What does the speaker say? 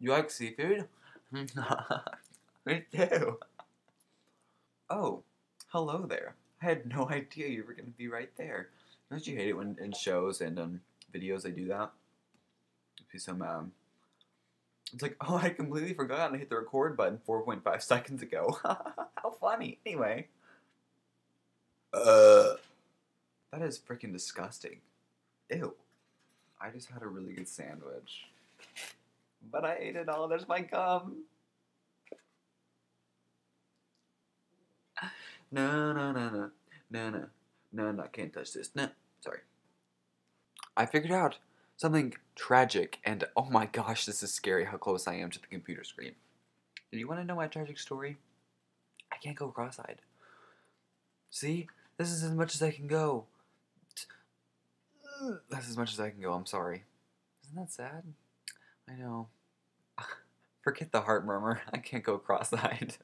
You like seafood? Me too. Oh, hello there. I had no idea you were going to be right there. Don't you hate it when in shows and um, videos they do that? See some, um, it's like, oh, I completely forgot to hit the record button 4.5 seconds ago. How funny. Anyway. Uh. That is freaking disgusting. Ew. I just had a really good sandwich. But I ate it all. There's my gum. No, no, no, no. No, no. No, no, can't touch this. No. Sorry. I figured out something tragic, and oh my gosh, this is scary how close I am to the computer screen. Do you want to know my tragic story? I can't go cross eyed. See? This is as much as I can go. That's as much as I can go. I'm sorry. Isn't that sad? I know. Forget the heart murmur. I can't go cross eyed.